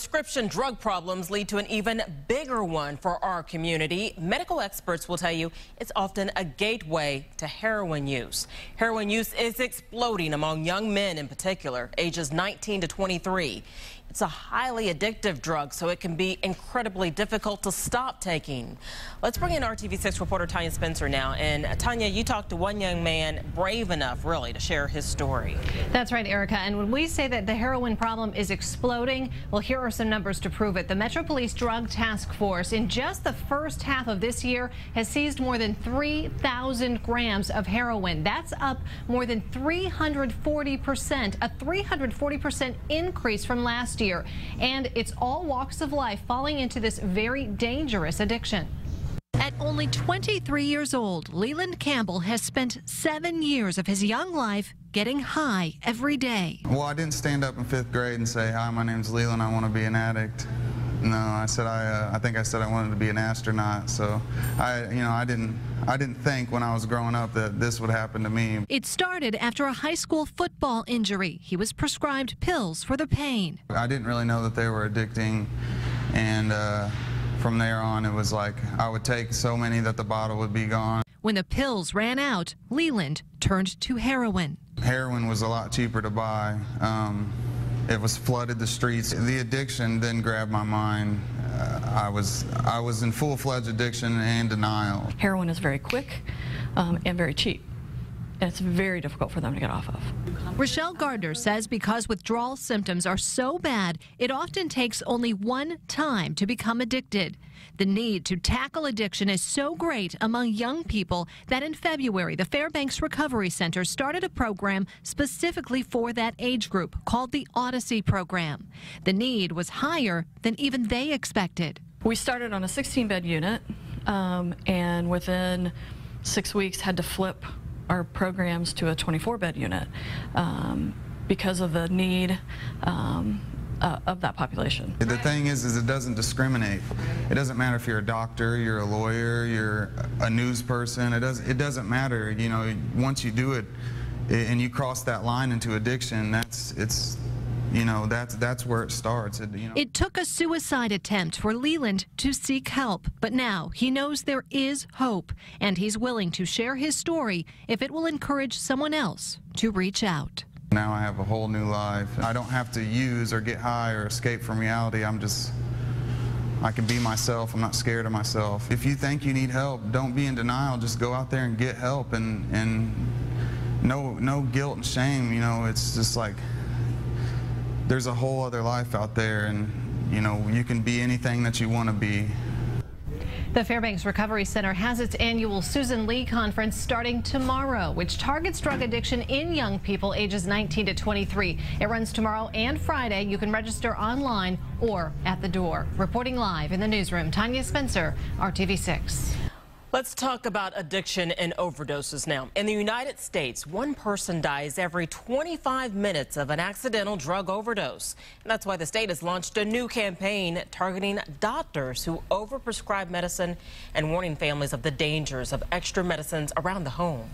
Prescription drug problems lead to an even bigger one for our community. Medical experts will tell you it's often a gateway to heroin use. Heroin use is exploding among young men in particular, ages 19 to 23. It's a highly addictive drug, so it can be incredibly difficult to stop taking. Let's bring in RTV6 reporter Tanya Spencer now. And uh, Tanya, you talked to one young man brave enough, really, to share his story. That's right, Erica. And when we say that the heroin problem is exploding, well, here are some numbers to prove it. The Metro Police Drug Task Force, in just the first half of this year, has seized more than 3,000 grams of heroin. That's up more than 340 percent, a 340 percent increase from last year. And it's all walks of life falling into this very dangerous addiction. Only 23 years old, Leland Campbell has spent seven years of his young life getting high every day. Well, I didn't stand up in fifth grade and say, hi, my name's Leland, I want to be an addict. No, I said I. Uh, I think I said I wanted to be an astronaut. So I, you know, I didn't. I didn't think when I was growing up that this would happen to me. It started after a high school football injury. He was prescribed pills for the pain. I didn't really know that they were addicting, and uh, from there on, it was like I would take so many that the bottle would be gone. When the pills ran out, Leland turned to heroin. Heroin was a lot cheaper to buy. Um, it was flooded the streets. The addiction then grabbed my mind. Uh, I was I was in full-fledged addiction and denial. Heroin is very quick um, and very cheap. And it's very difficult for them to get off of. Rochelle Gardner says because withdrawal symptoms are so bad, it often takes only one time to become addicted. The need to tackle addiction is so great among young people that in February, the Fairbanks Recovery Center started a program specifically for that age group called the Odyssey Program. The need was higher than even they expected. We started on a 16 bed unit, um, and within six weeks had to flip our programs to a 24 bed unit um, because of the need um, uh, of that population. The thing is, is it doesn't discriminate. It doesn't matter if you're a doctor, you're a lawyer, you're a news person. It doesn't. It doesn't matter. You know, once you do it, and you cross that line into addiction, that's it's you know that's that's where it starts it, you know. it took a suicide attempt for leland to seek help but now he knows there is hope and he's willing to share his story if it will encourage someone else to reach out now i have a whole new life i don't have to use or get high or escape from reality i'm just I can be myself. I'm not scared of myself. If you think you need help, don't be in denial. Just go out there and get help and, and no, no guilt and shame. You know, it's just like there's a whole other life out there and you know you can be anything that you want to be the Fairbanks Recovery Center has its annual Susan Lee Conference starting tomorrow, which targets drug addiction in young people ages 19 to 23. It runs tomorrow and Friday. You can register online or at the door. Reporting live in the newsroom, Tanya Spencer, RTV6. Let's talk about addiction and overdoses now. In the United States, one person dies every 25 minutes of an accidental drug overdose. And that's why the state has launched a new campaign targeting doctors who overprescribe medicine and warning families of the dangers of extra medicines around the home.